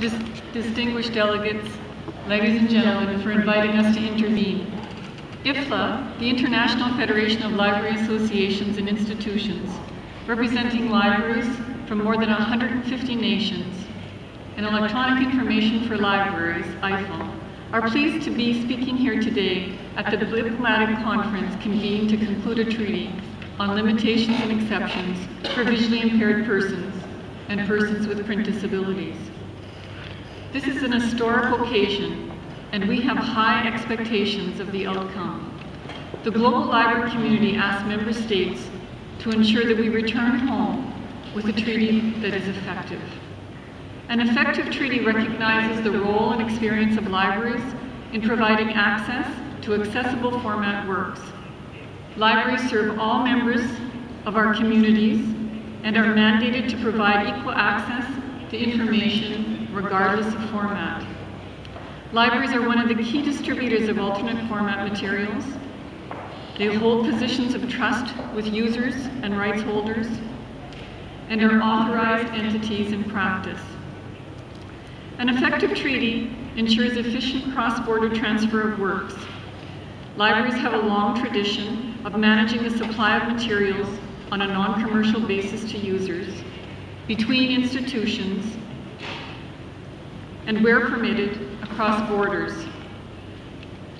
Dis- Distinguished delegates, ladies and gentlemen, for inviting us to intervene. IFLA, the International Federation of Library Associations and Institutions, representing libraries from more than 150 nations, and Electronic Information for Libraries, EIFL, are pleased to be speaking here today at the diplomatic conference convened to conclude a treaty on limitations and exceptions for visually impaired persons and persons with print disabilities. This is an historic occasion, and we have high expectations of the outcome. The global library community asks member states to ensure that we return home with a treaty that is effective. An effective treaty recognizes the role and experience of libraries in providing access to accessible format works. Libraries serve all members of our communities and are mandated to provide equal access to information regardless of format. Libraries are one of the key distributors of alternate format materials. They hold positions of trust with users and rights holders and are authorized entities in practice. An effective treaty ensures efficient cross-border transfer of works. Libraries have a long tradition of managing the supply of materials on a non-commercial basis to users, between institutions, and where permitted, across borders.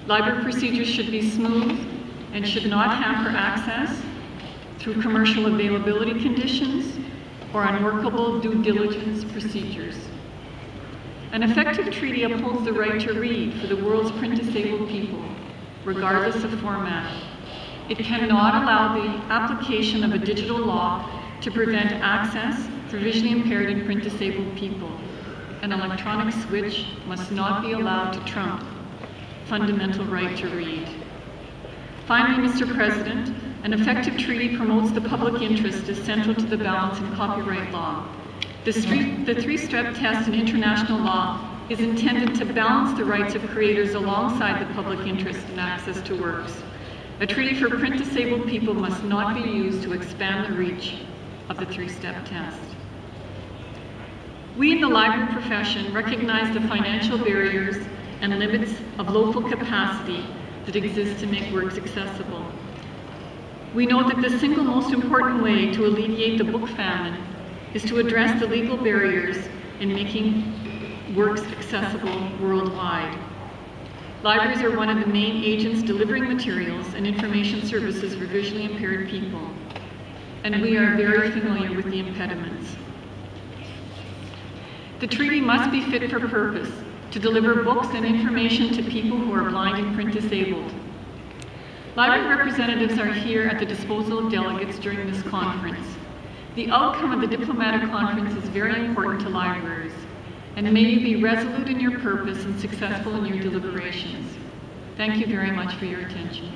Library procedures should be smooth and should not hamper access through commercial availability conditions or unworkable due diligence procedures. An effective treaty upholds the right to read for the world's print-disabled people, regardless of format. It cannot allow the application of a digital law to prevent access for visually impaired and print-disabled people. An electronic switch must not be allowed to trump fundamental right to read. Finally, Mr. President, an effective treaty promotes the public interest as central to the balance in copyright law. The, the three-step test in international law is intended to balance the rights of creators alongside the public interest in access to works. A treaty for print-disabled people must not be used to expand the reach of the three-step test. We in the library profession recognize the financial barriers and limits of local capacity that exist to make works accessible. We know that the single most important way to alleviate the book famine is to address the legal barriers in making works accessible worldwide. Libraries are one of the main agents delivering materials and information services for visually impaired people, and we are very familiar with the impediments. The treaty must be fit for purpose to deliver books and information to people who are blind and print disabled. Library representatives are here at the disposal of delegates during this conference. The outcome of the diplomatic conference is very important to libraries, and may you be resolute in your purpose and successful in your deliberations. Thank you very much for your attention.